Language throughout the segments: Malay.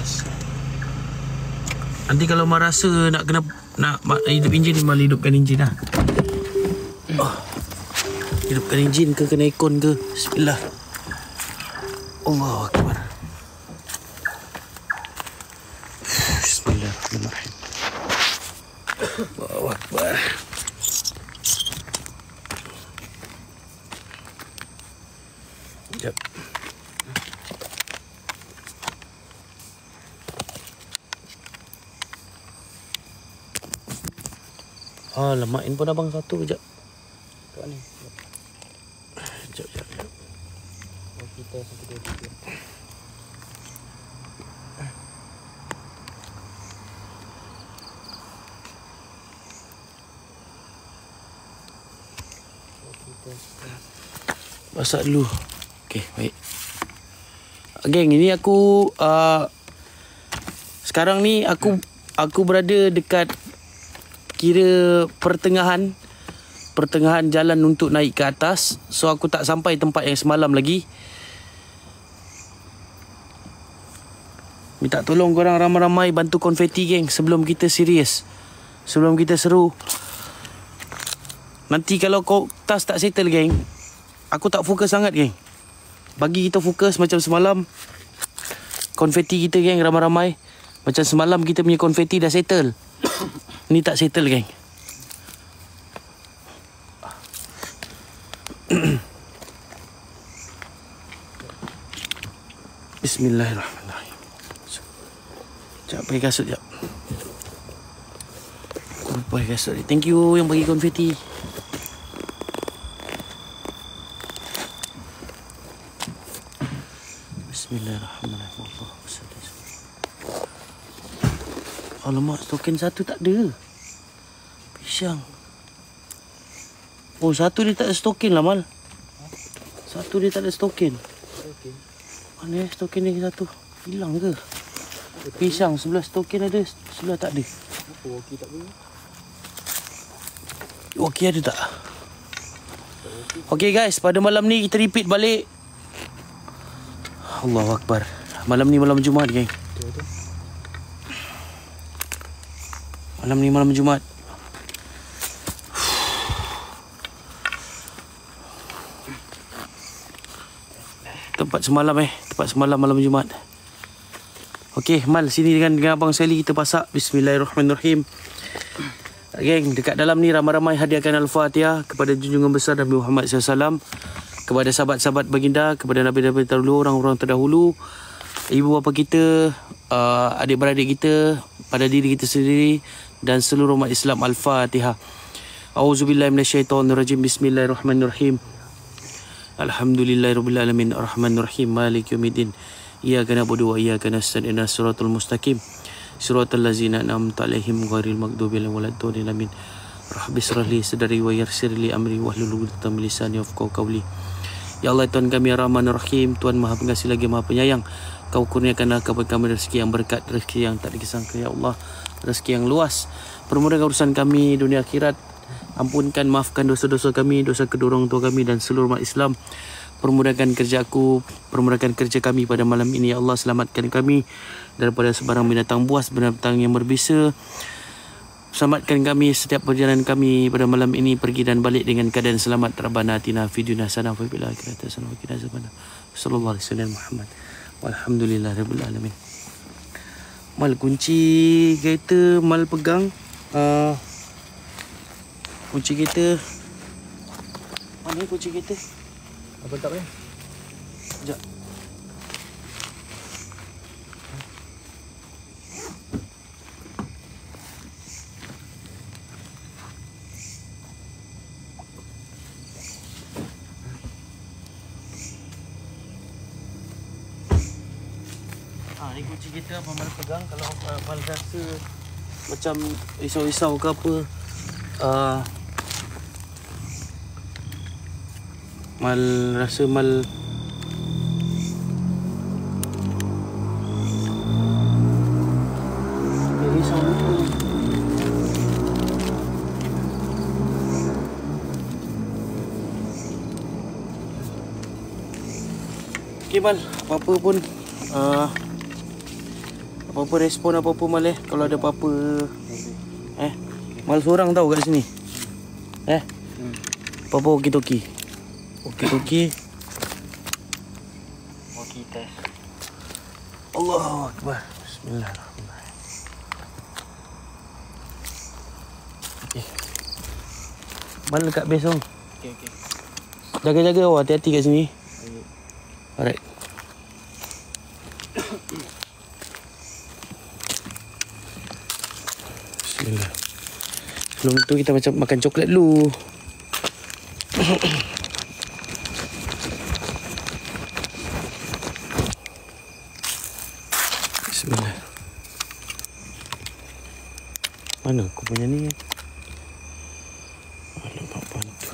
Yes. Nanti kalau Mal rasa nak kena nak hidup enjin Mal hidupkan enjin lah. Oh. Hidupkan enjin ke kena ikon ke? Bismillah. Allahu akbar. Lemak handphone abang satu kejap. Kat ni. Kejap, kejap, kejap. Oh, kita satu dua tiga. Masak dulu. Okey, baik. Geng, ini aku uh, sekarang ni aku aku berada dekat kira pertengahan pertengahan jalan untuk naik ke atas. So aku tak sampai tempat yang semalam lagi. Minta tolong korang ramai-ramai bantu konfeti geng sebelum kita serius. Sebelum kita seru. Nanti kalau kau tas tak settle geng, aku tak fokus sangat geng. Bagi kita fokus macam semalam. Konfeti kita geng ramai-ramai. Macam semalam kita punya konfeti dah settle. Ni tak settle geng. Bismillahirrahmanirrahim. Sekejap pakai kasut sekejap. Aku lupa kasut ni. Thank you yang bagi konfeti. Bismillahirrahmanirrahim. Allahumma salli ala Sayyidina. Alamak, token satu tak ada. Pisang. Oh, satu dia tak ada stokin lah, Mal. Satu dia tak ada stokin. Mana eh stokin dia satu? Hilang ke? Pisang sebelah stokin ada, sebelah tak ada. Apa okey tak boleh? Okey ada tak? Okey guys, pada malam ni kita repeat balik. Allahu Akbar. Malam ni malam Jumaat, geng. Betul tu. Malam ni malam Jumaat. Tempat semalam eh. Tempat semalam malam Jumaat. Okey, Mal sini dengan dengan abang Sally kita pasak. Bismillahirrahmanirrahim. Geng, dekat dalam ni ramai-ramai hadiahkan Al-Fatihah kepada junjungan besar Nabi Muhammad SAW, kepada sahabat-sahabat baginda, kepada Nabi-Nabi terdahulu, orang-orang terdahulu, ibu bapa kita, uh, adik-beradik kita, pada diri kita sendiri dan seluruh umat Islam Al-Fatihah. Auzubillahi minasyaitonirrajim. Bismillahirrahmanirrahim. Alhamdulillahirabbil arrahmanirrahim maliki yaumiddin. Iyyaka na'budu wa iyyaka nasta'in ihdinas mustaqim. Siratal ladzina an'amta 'alaihim ghairil maghdubi 'alaihim waladdallin. Amin. Rabbi israh li sadri wa yassir li amri wahlul 'uqdatam min lisani yafqahu qawli. Ya Allah Tuhan kami yang Rahman Rahim Tuhan Maha Pengasih lagi Maha Penyayang Kau kurniakanlah kepada kami rezeki yang berkat Rezeki yang tak disangka Ya Allah Rezeki yang luas Permudahkan urusan kami dunia akhirat Ampunkan maafkan dosa-dosa kami Dosa kedua orang tua kami dan seluruh umat Islam Permudahkan kerja aku Permudahkan kerja kami pada malam ini Ya Allah selamatkan kami Daripada sebarang binatang buas Binatang yang berbisa Selamatkan kami setiap perjalanan kami pada malam ini pergi dan balik dengan keadaan selamat. Rabbana atina fid dunya hasanah wa fil akhirati hasanah wa qina azabannar. Sallallahu alaihi wasallam Muhammad. Walhamdulillah rabbil alamin. Mal kunci kereta mal pegang uh, kunci kereta mana kunci kereta? Apa tak boleh? Sekejap. Kita apa Mal pegang? Kalau uh, Mal rasa macam risau-risau ke apa uh, Mal rasa Mal Okay Mal, apa-apa pun uh, Apa-apa respon apa-apa Mal eh Kalau ada apa-apa. Eh Mal seorang tau kat sini. Eh. Apa-apa okey-toki Okey-toki Okey test. Allahu Akbar. Bismillahirrahmanirrahim. Eh Mal dekat base tu Okey okey. Jaga-jaga awak hati-hati kat sini. Alright Bismillah Sebelum tu kita macam makan coklat dulu Bismillah Mana aku punya ni Alamak bantu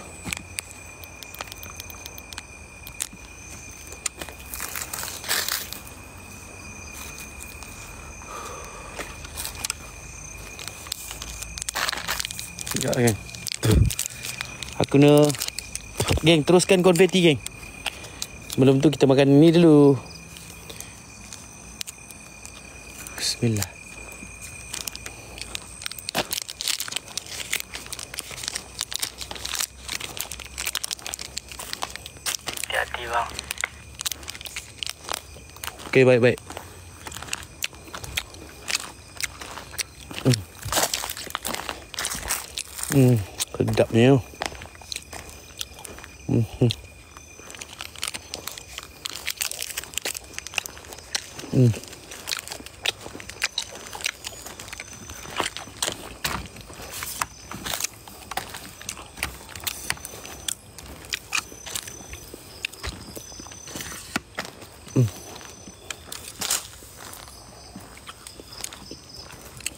Sekejap geng Aku nak Geng teruskan konfeti geng. Sebelum tu kita makan ni dulu. Bismillah. Hati-hati bang. Okay baik Nhiều Mm.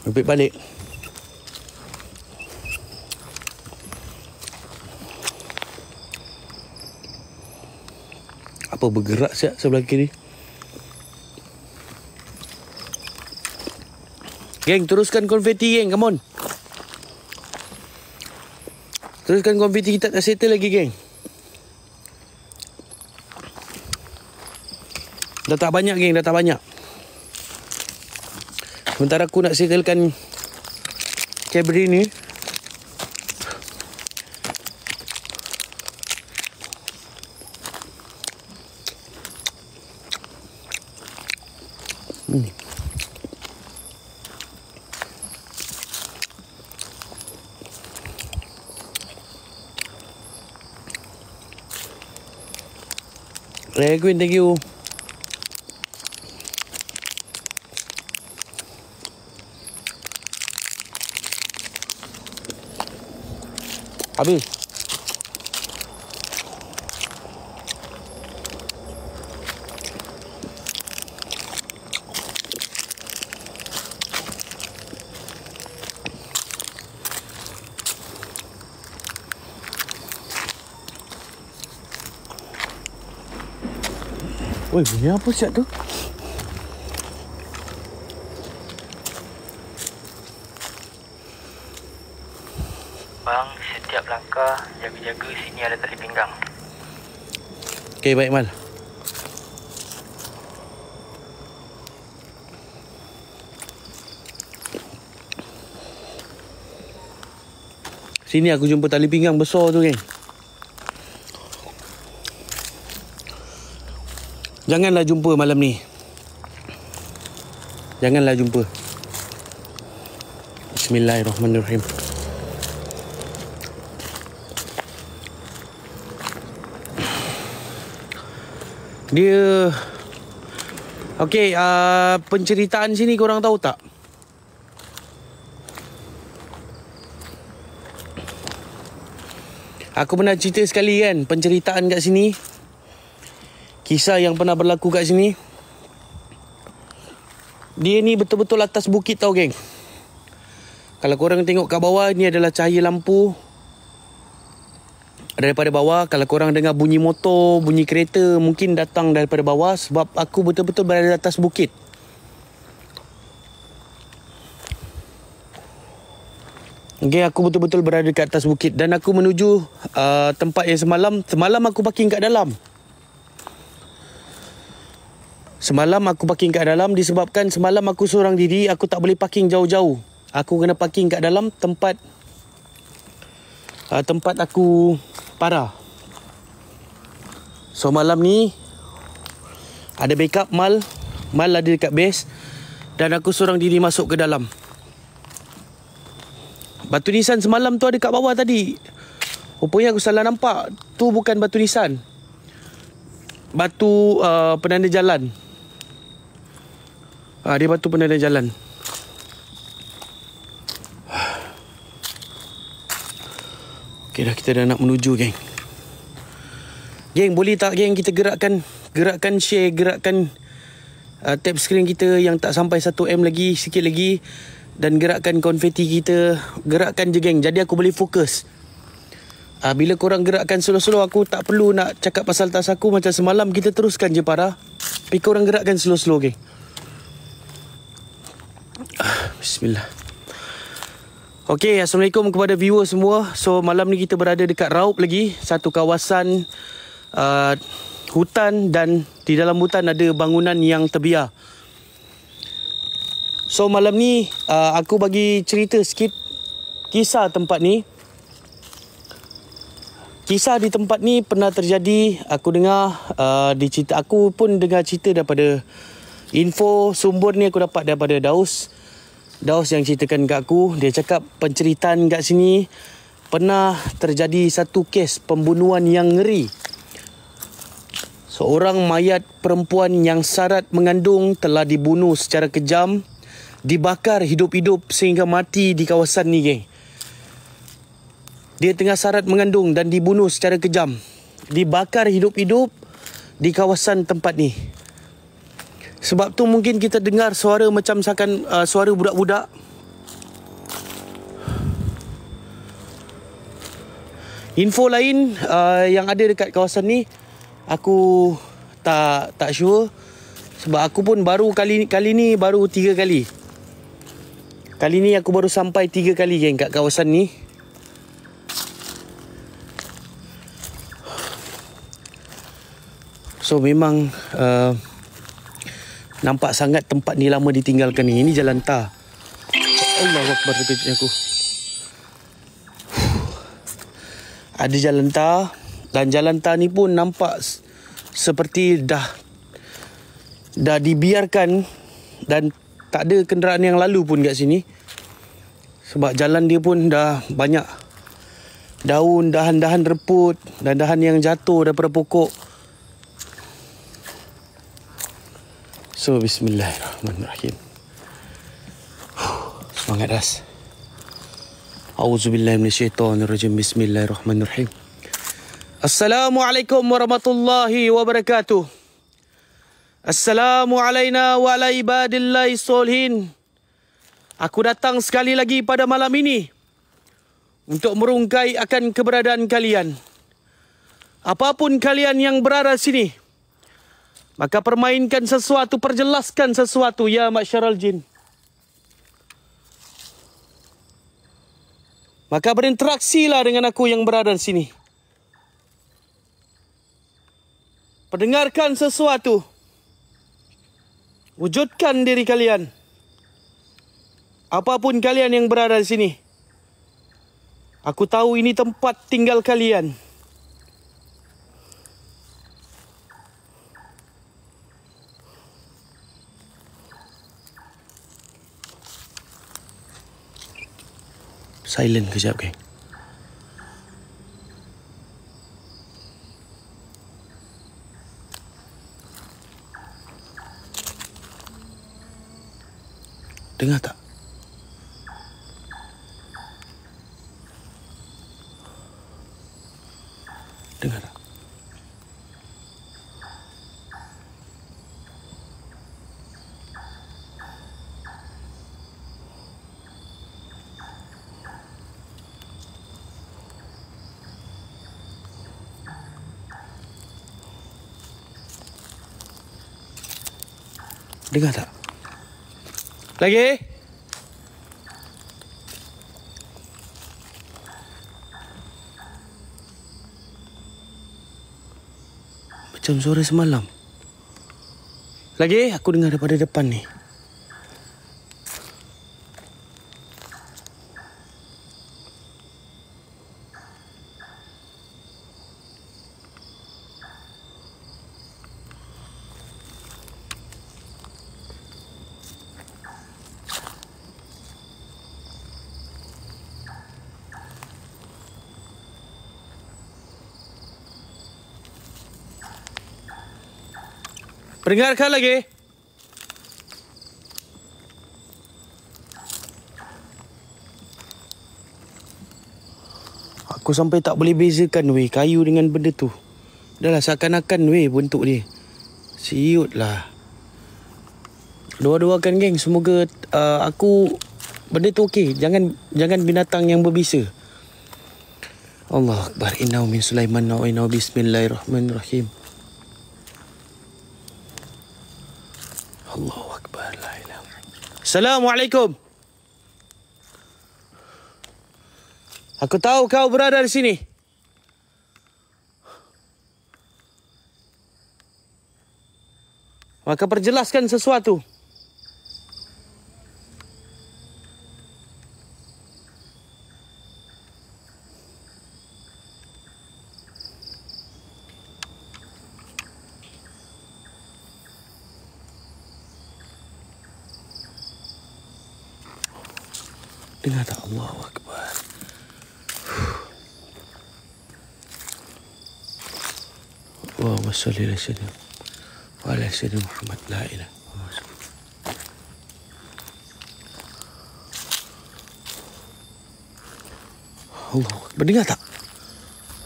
quý vị bắt điện Apa bergerak siap sebelah kiri? Geng teruskan konfeti geng Come on. Teruskan konfeti kita tak settle lagi geng. Dah tak banyak geng Dah tak banyak. Sementara aku nak settlekan Cadbury ni Thank you. Habis. Woi, bunyi apa siap tu? Bang, setiap langkah jaga-jaga sini ada tali pinggang. Okey, baik Mal. Sini aku jumpa tali pinggang besar tu, geng. Janganlah jumpa malam ni. Janganlah jumpa. Bismillahirrahmanirrahim. Dia Okey, uh, penceritaan sini korang tahu tak? Aku pernah cerita sekali kan penceritaan kat sini. Kisah yang pernah berlaku kat sini. Dia ni betul-betul atas bukit tau geng. Kalau korang tengok kat bawah ni adalah cahaya lampu daripada bawah kalau korang dengar bunyi motor, bunyi kereta mungkin datang daripada bawah sebab aku betul-betul berada di atas bukit. Okay, aku betul-betul berada di atas bukit dan aku menuju uh, tempat yang semalam. Semalam aku parking kat dalam. Semalam aku parking kat dalam disebabkan semalam aku seorang diri, aku tak boleh parking jauh-jauh. Aku kena parking kat dalam tempat uh, tempat aku parah. So malam ni ada backup mal, mal ada dekat base dan aku seorang diri masuk ke dalam. Batu nisan semalam tu ada kat bawah tadi. Rupanya aku salah nampak. Tu bukan batu nisan. Batu uh, penanda jalan. Ah, dia batu penanda jalan. Okey dah kita dah nak menuju geng. Geng boleh tak geng kita gerakkan gerakkan share gerakkan uh, tab screen kita yang tak sampai 1M lagi sikit lagi dan gerakkan konfeti kita. Gerakkan je geng. Jadi aku boleh fokus. Uh, bila korang gerakkan slow-slow aku tak perlu nak cakap pasal tas aku. Macam semalam kita teruskan je para tapi korang gerakkan slow-slow geng Bismillah. Okey, Assalamualaikum kepada viewer semua. So, malam ni kita berada dekat Raup lagi. Satu kawasan uh, hutan dan di dalam hutan ada bangunan yang terbiar. So, malam ni uh, aku bagi cerita sikit kisah tempat ni. Kisah di tempat ni pernah terjadi. Aku dengar uh, di cerita. Aku pun dengar cerita daripada info sumber ni aku dapat daripada Daus. Daus yang ceritakan kat aku Dia cakap penceritaan kat sini Pernah terjadi satu kes pembunuhan yang ngeri. Seorang mayat perempuan yang syarat mengandung telah dibunuh secara kejam Dibakar hidup-hidup sehingga mati di kawasan ni geng. Dia tengah syarat mengandung dan dibunuh secara kejam. Dibakar hidup-hidup di kawasan tempat ni sebab tu mungkin kita dengar suara macam misalkan uh, suara budak-budak. Info lain uh, yang ada dekat kawasan ni aku tak tak sure sebab aku pun baru kali kali ni baru tiga kali. Kali ni aku baru sampai tiga kali geng kat kawasan ni. So memang uh, Nampak sangat tempat ni lama ditinggalkan ni. Ini jalan tar. Allah Akbar sekejapnya aku. Ada jalan tar. Dan jalan tar ni pun nampak seperti dah dah dibiarkan dan tak ada kenderaan yang lalu pun kat sini. Sebab jalan dia pun dah banyak daun, dahan-dahan reput dan dahan yang jatuh daripada pokok. So bismillahirrahmanirrahim. Semangat ras A'udzubillahiminasyaitanirrajim Bismillahirrahmanirrahim. Assalamualaikum warahmatullahi wabarakatuh. Assalamualaikum wa ala ibadillahi solhin Aku datang sekali lagi pada malam ini Untuk merungkai akan keberadaan kalian. Apapun kalian yang berada sini Maka permainkan sesuatu, perjelaskan sesuatu ya masyarakat jin. Maka berinteraksilah dengan aku yang berada di sini. Perdengarkan sesuatu. Wujudkan diri kalian. Apapun kalian yang berada di sini. Aku tahu ini tempat tinggal kalian. Silent kejap geng Dengar tak? Dengar tak? Dengar tak? Lagi? Macam suara semalam. Lagi aku dengar daripada depan ni. Perdengarkan lagi. Aku sampai tak boleh bezakan weh kayu dengan benda tu. Dah lah seakan-akan weh bentuk dia. Siut lah. Doa-doakan geng semoga uh, aku benda tu okey. Jangan jangan binatang yang berbisa. Allah Akbar. Innahu min Sulaiman wa innahu bismillahirrahmanirrahim. Allahu Akbar. La ilaha. Assalamualaikum. Aku tahu kau berada di sini. Maka perjelaskan sesuatu. Dengar tak Allahu Akbar. Allahumma salli ala sayyidina wa ala sayyidina Muhammad la ilaha. Allah Akbar. Dengar tak?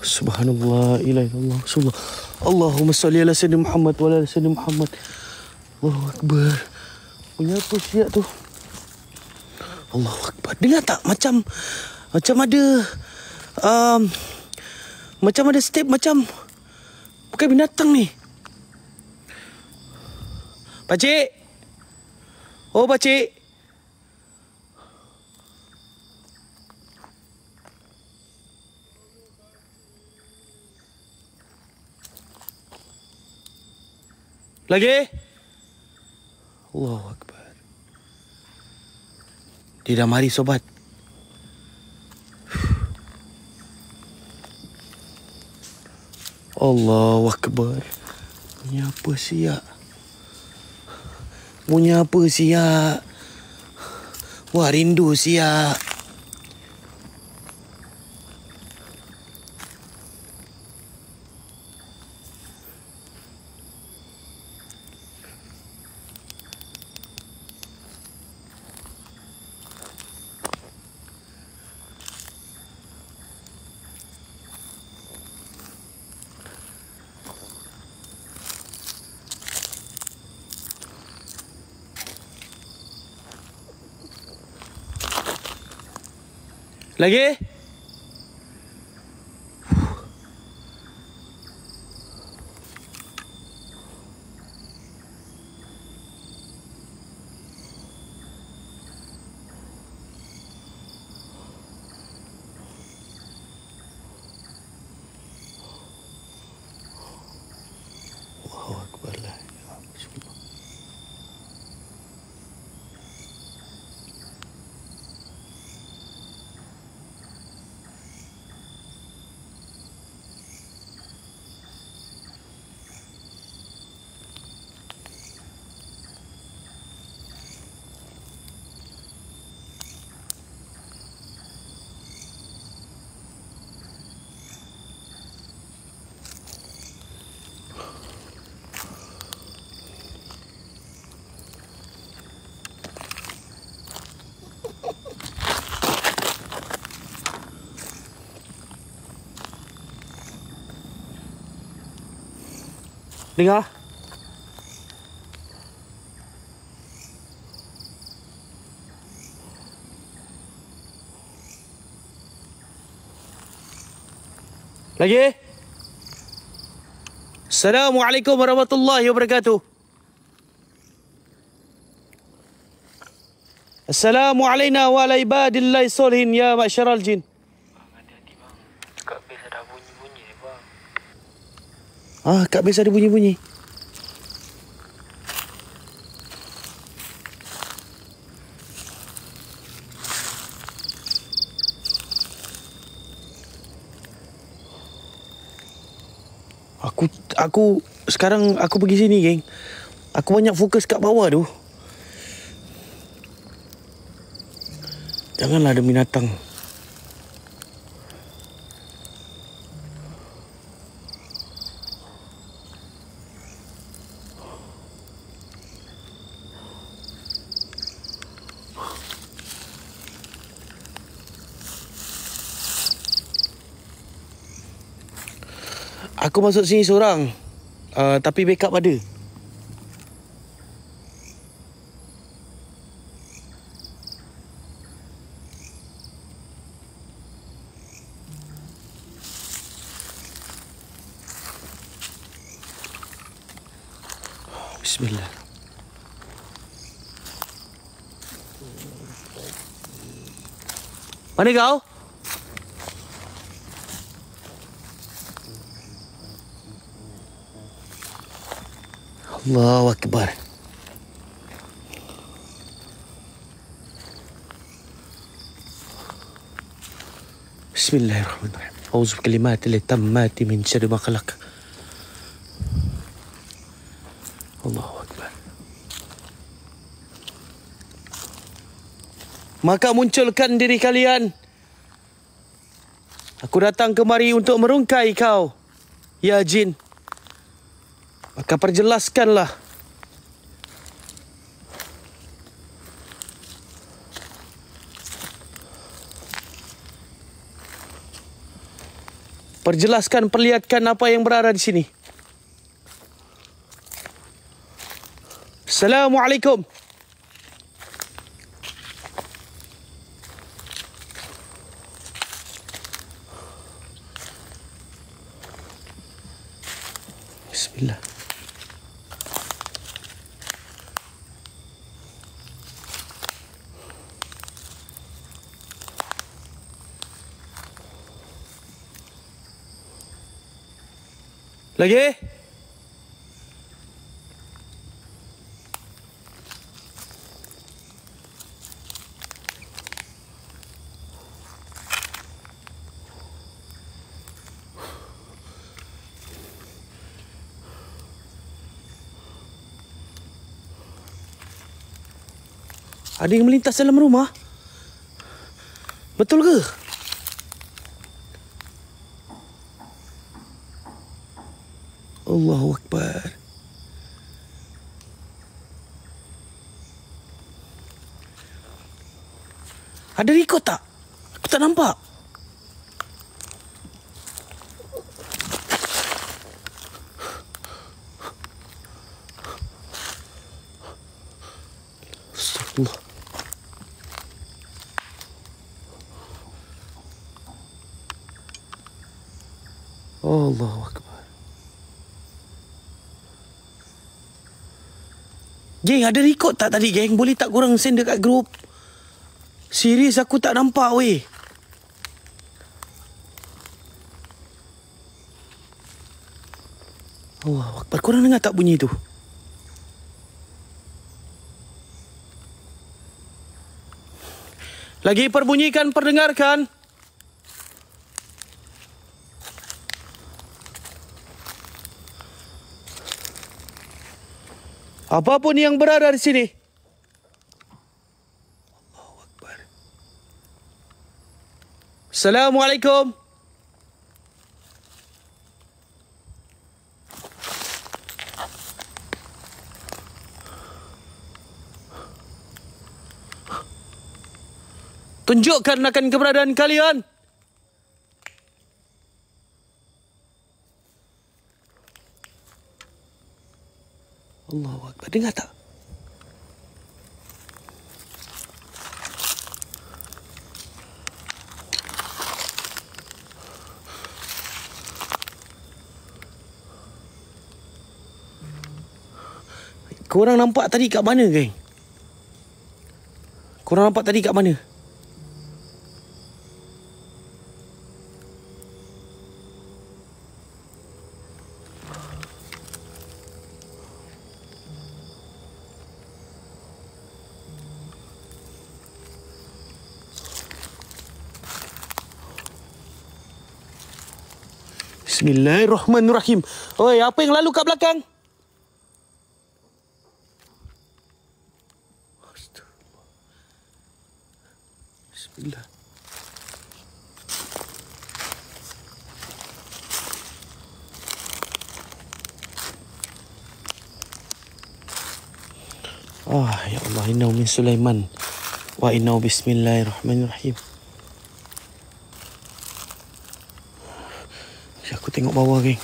Subhanallah, ilaha illallah. Subhanallah. Allahumma salli ala sayyidina Muhammad wa ala sayyidina Muhammad. Allahu Akbar. Punya apa siap tu? Allahu Akbar. Dengar tak macam macam ada um, macam ada step macam bukan binatang ni. Pakcik. Oh pakcik. Lagi? Allahu Akbar. Dia dah mari sobat. Allahu Akbar. Bunyi apa siap? Bunyi apa siap? Wah rindu siap. Lagi? Allahu Akbar la ilaha illallah. Dengar. Lagi? Assalamualaikum warahmatullahi wabarakatuh. Assalamu alaina wa ala ibadillahi solihin ya ma'syaral jin. Ah, kat biasa ada bunyi-bunyi. Aku aku sekarang aku pergi sini, geng. Aku banyak fokus kat bawah tu. Janganlah ada binatang. Aku masuk sini seorang. Uh, tapi backup ada. Bismillah. Mana kau? Allahu Akbar. Bismillahirrahmanirrahim. Auzu bikalimati tammati min syarri ma khalaq. Allahu Akbar. Maka munculkan diri kalian. Aku datang kemari untuk merungkai kau, ya jin. Maka perjelaskanlah. Perjelaskan, perlihatkan apa yang berada di sini. Assalamualaikum. Bismillah. Lagi? Ada yang melintas dalam rumah? Betul ke? Allahu Akbar. Ada rekod tak? Aku tak nampak. Astagfirullah. Allahu Akbar. Geng, ada rekod tak tadi, geng? Boleh tak korang send dekat grup? Serius aku tak nampak, weh. Allah Akbar. Korang dengar tak bunyi tu? Lagi perbunyikan, perdengarkan. Apapun yang berada di sini. Allahu Akbar. Assalamualaikum. Tunjukkan akan keberadaan kalian. Allahu Akbar. Dengar tak? Korang nampak tadi kat mana, geng? Korang nampak tadi kat mana? Bismillahirrahmanirrahim. Oi, apa yang lalu kat belakang? Bismillah. Ah, ya Allah, innahu min Sulaiman. Wa innahu bismillahirrahmanirrahim. Aku tengok bawah, geng.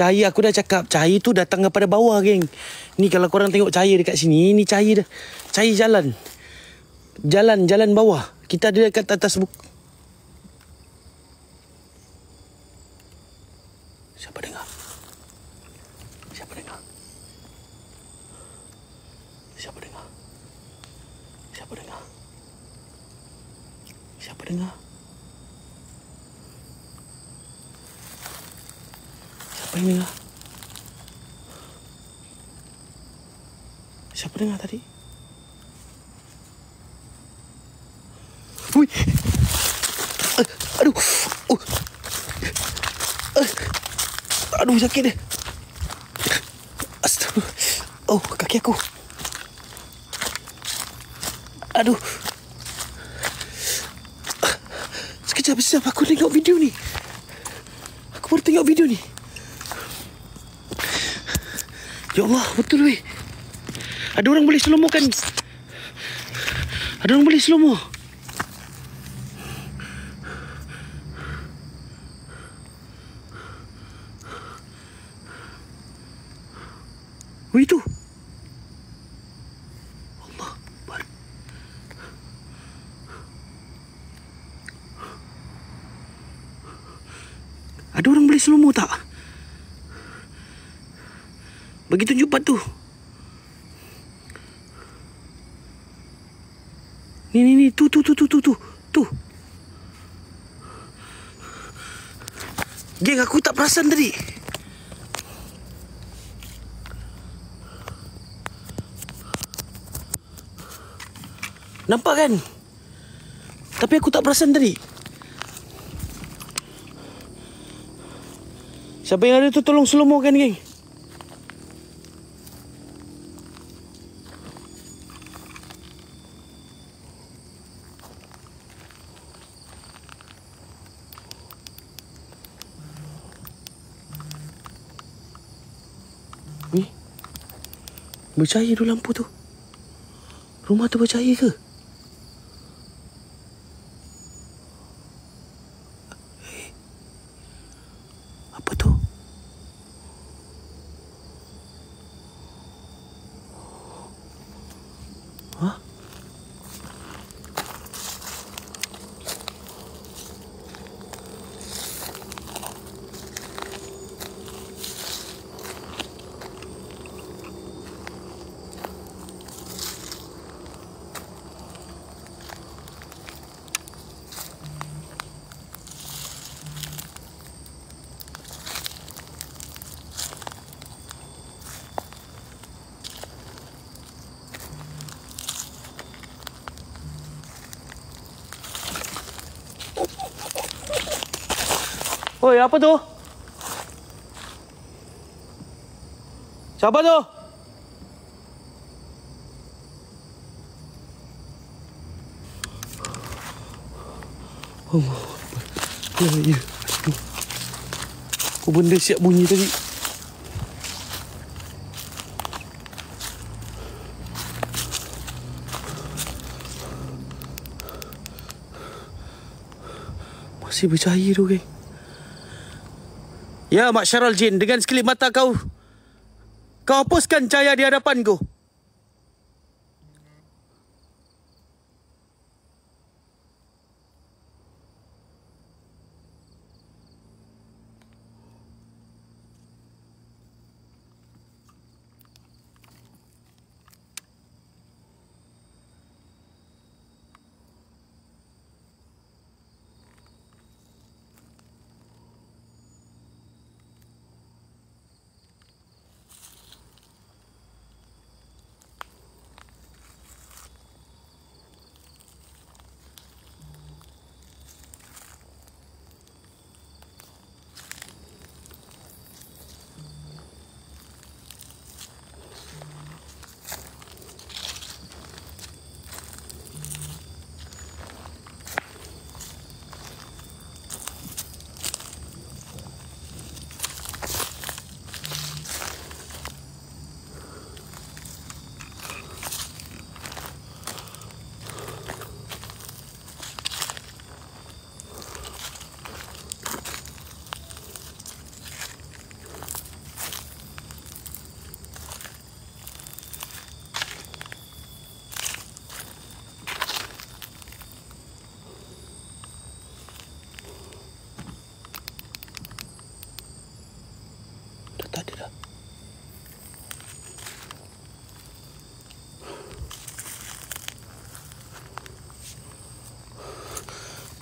Cahaya aku dah cakap Cahaya tu datang daripada bawah geng. Ni kalau korang tengok cahaya dekat sini Ni cahaya dah Cahaya jalan. Jalan Jalan bawah. Kita ada dekat atas buk Siapa dengar? Siapa dengar? Siapa dengar? Siapa dengar? Siapa dengar? Siapa dengar? Siapa dengar tadi? Ui. Uh, aduh. Uh. Uh. Aduh sakit dia. Astagfirullah. Oh, kaki aku. Aduh. Sekejap, sekejap. Aku tengok video ni. Aku baru tengok video ni. Ya Allah, betul weh. Ada orang boleh slow mo kan? Ada orang boleh slow mo. Oh itu. Allah Akbar. Ada orang boleh slow mo tak? Bagi tunjuk part tu. Ni ni ni tu tu tu tu tu tu. Tu. Geng aku tak perasan tadi. Nampak kan? Tapi aku tak perasan tadi. Siapa yang ada tu tolong slow mo kan geng? Bercahaya tu lampu tu Rumah tu bercahaya ke? Eh. Apa tu? Hah? Oi, apa tu? Siapa tu? Allah. Ya, ya. Apa benda siap bunyi tadi? Masih bercahaya tu, geng. Ya, Mak Syarul Jin, dengan sekelip mata kau, kau hapuskan cahaya di hadapanku.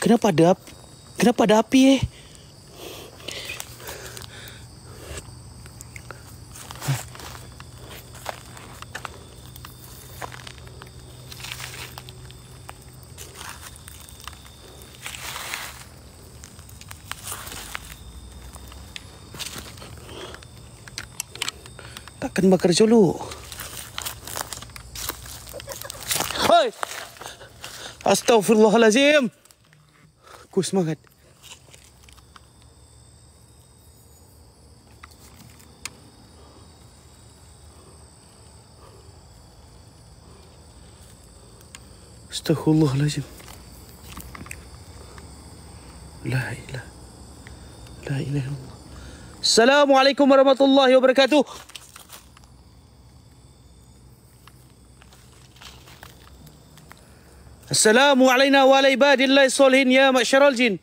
Kenapa ada ap- Kenapa ada api eh? Takkan bakar dulu. Hai! Astaghfirullahalazim. Aku semangat. Astaghfirullahalazim. La ilah. La ilaha illallah. Assalamualaikum warahmatullahi wabarakatuh. السلام علينا وعلى عباد الله الصالحين يا معشر الجن